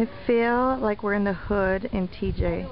I feel like we're in the hood in TJ.